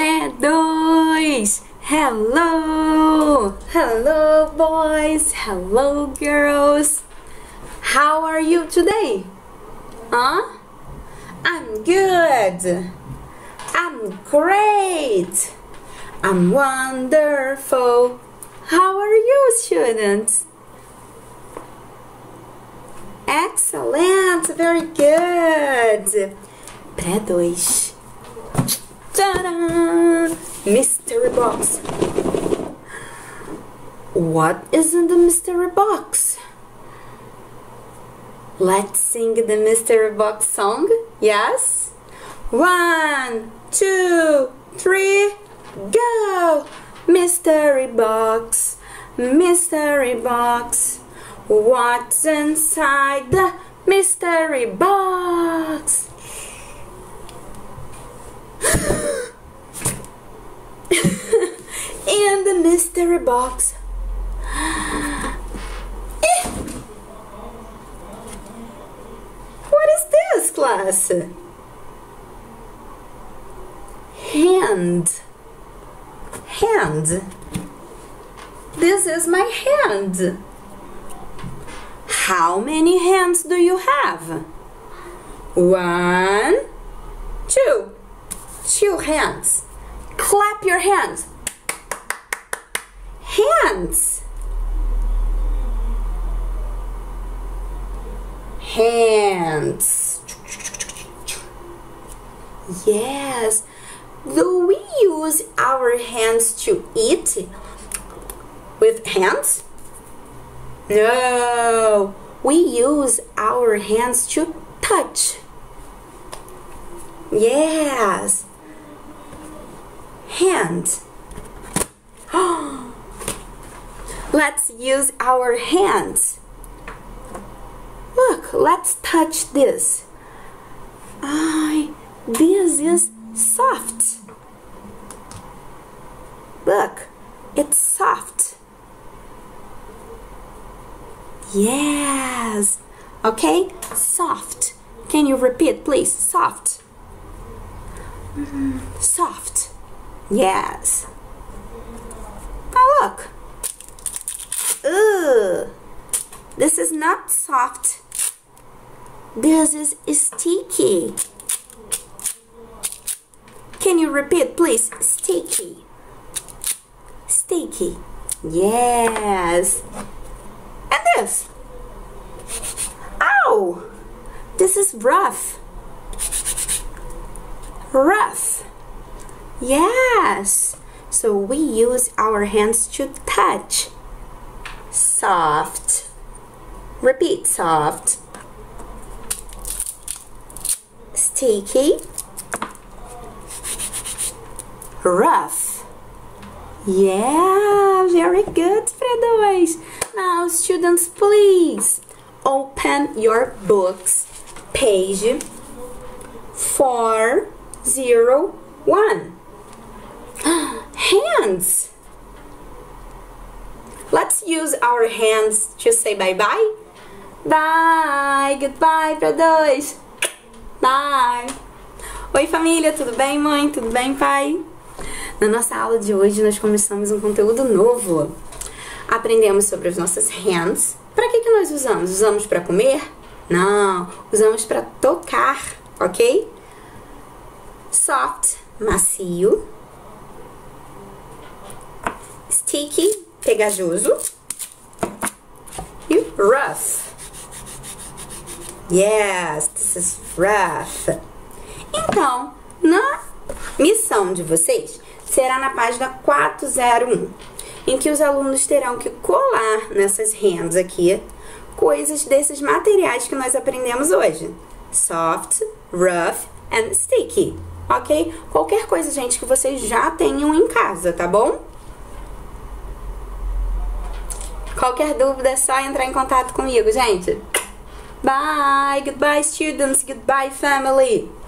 Pré-2! Hello! Hello, boys! Hello, girls! How are you today? Huh? I'm good! I'm great! I'm wonderful! How are you, students? Excellent! Very good! Pré-2 Ta-da! Mystery box. What is in the mystery box? Let's sing the mystery box song. Yes? One, two, three, go! Mystery box, mystery box. What's inside the mystery box? In the mystery box. Eh. What is this, class? Hand. Hand. This is my hand. How many hands do you have? One, two. Two hands. Clap your hands. Hands. Hands. Yes. Do we use our hands to eat with hands? No. We use our hands to touch. Yes. Hands. Let's use our hands. Look, let's touch this. I, this is soft. Look, it's soft. Yes. Okay, soft. Can you repeat, please? Soft. Mm, soft. Yes. Now look. Ugh. This is not soft. This is sticky. Can you repeat, please? Sticky. Sticky. Yes. And this. Ow! This is rough. Rough. Yes. So we use our hands to touch. Soft. Repeat soft. Sticky. Rough. Yeah, very good, Pré-2. Now, students, please open your books, page 401. Hands. Use our hands to say bye-bye. Bye, goodbye, Pré-2. Bye. Oi, família, tudo bem, mãe? Tudo bem, pai? Na nossa aula de hoje, nós começamos um conteúdo novo. Aprendemos sobre as nossas hands. Para que, que nós usamos? Usamos para comer? Não, usamos para tocar, ok? Soft, macio. Sticky, pegajoso. Rough. Yes, this is rough. Então, na missão de vocês será na página 401, em que os alunos terão que colar nessas rendas aqui coisas desses materiais que nós aprendemos hoje: soft, rough and sticky. Ok? Qualquer coisa, gente, que vocês já tenham em casa, tá bom? Qualquer dúvida é só entrar em contato comigo, gente. Bye, goodbye students, goodbye family.